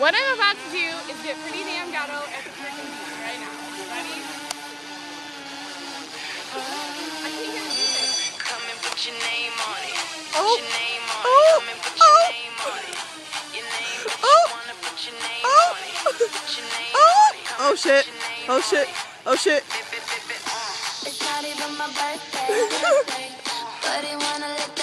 What I'm about to do is get pretty damn ghetto at the freaking beach right now. Ready? Uh, I can't hear the music. Come and put your name on it. Oh. Put your name on Oh. it. Come and put your Oh. name on it. Your name, but Oh. you wanna put your name Oh. on it. Put your name Oh. on it. Come Oh and put shit. your name Oh on shit. it. Oh shit. Bip, bip, bip, bip. It's not even my birthday, but he wanna lick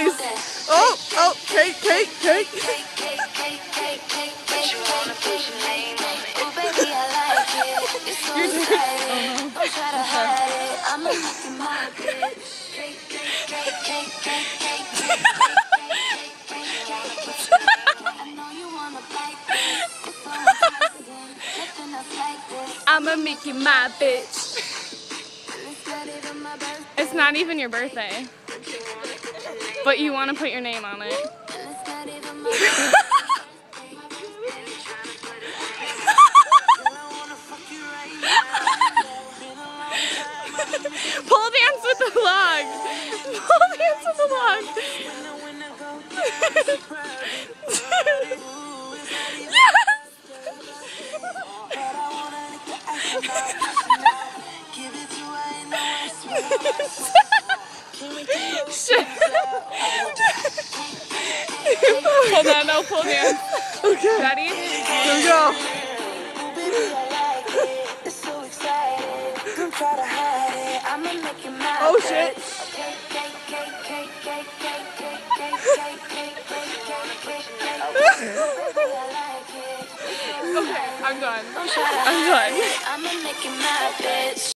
please. Oh, oh, cake, cake, cake. I'ma make you my bitch. It's not even your birthday. But you want to put your name on it. Pole dance with the log. Pole dance with the log. Shit. Hold on, I'll pull down. Okay. Ready? Here we go. Oh shit. okay, I'm done. I'm done.